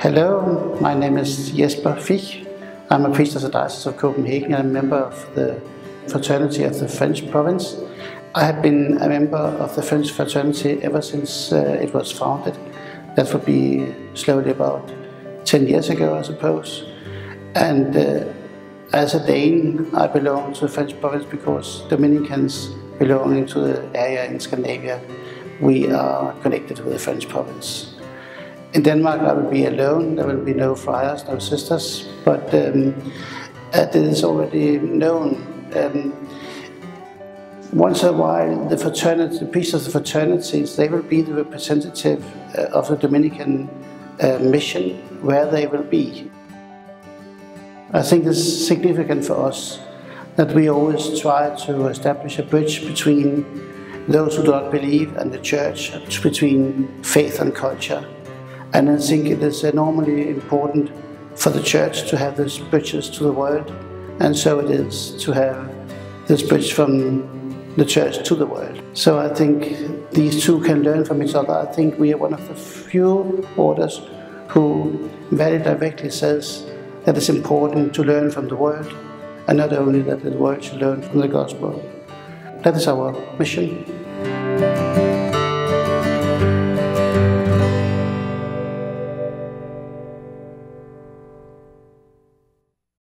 Hello, my name is Jesper Fich. I'm a priest of the Diocese of Copenhagen and a member of the fraternity of the French province. I have been a member of the French fraternity ever since uh, it was founded. That would be slowly about 10 years ago, I suppose. And uh, as a Dane, I belong to the French province because Dominicans belonging to the area in Scandinavia, we are connected with the French province. In Denmark, I will be alone. There will be no friars, no sisters, but um, it is already known. Um, once in a while, the fraternity, the priests of the fraternities, they will be the representative uh, of the Dominican uh, mission where they will be. I think it's significant for us that we always try to establish a bridge between those who do not believe and the church, between faith and culture. And I think it is enormously important for the church to have this bridges to the world, and so it is to have this bridge from the church to the world. So I think these two can learn from each other. I think we are one of the few orders who very directly says that it's important to learn from the world, and not only that the world should learn from the gospel. That is our mission.